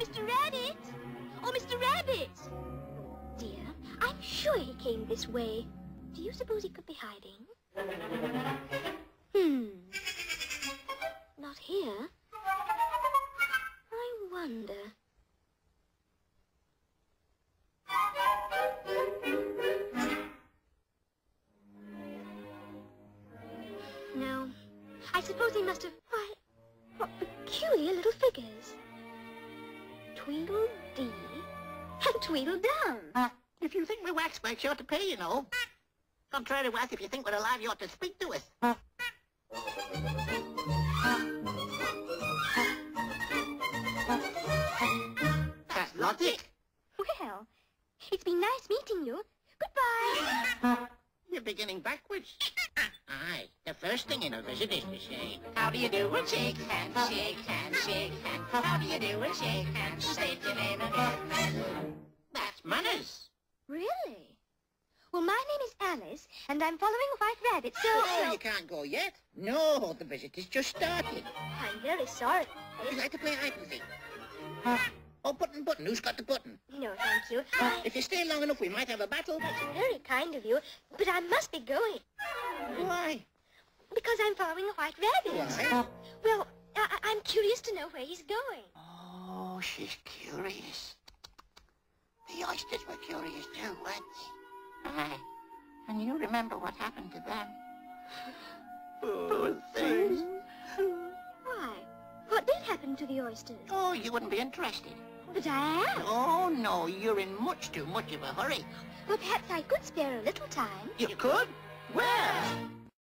Mr. Rabbit! Oh, Mr. Rabbit! Dear, I'm sure he came this way. Do you suppose he could be hiding? Hmm. Not here. I wonder. No. I suppose he must have... Why, what peculiar little figures. Tweedledee and Tweedledum. Uh, if you think we're waxworks, you ought to pay, you know. Contrary to us, if you think we're alive, you ought to speak to us. That's logic. Well, it's been nice meeting you. Goodbye. You're beginning backwards. Aye, the first thing in a visit is to say, How do you do and shake hands, shake hands, shake hands. How do you do and shake hands, state your name again. That's manners. Really? Well, my name is Alice, and I'm following a white rabbit, so... Oh, you can't go yet. No, the visit has just started. I'm very sorry. Would you like to play hide and seek? Oh, button, button. Who's got the button? No, thank. Ah, if you stay long enough, we might have a battle. That's very kind of you, but I must be going, Why? because I'm following a white rabbit. Why? Well, I- I- I'm curious to know where he's going. Oh, she's curious. The oysters were curious too, weren't they? Aye. And you remember what happened to them? Poor things. Why? What did happen to the oysters? Oh, you wouldn't be interested. But I am. Oh, no, you're in much too much of a hurry. Well, perhaps I could spare a little time. You could? Where?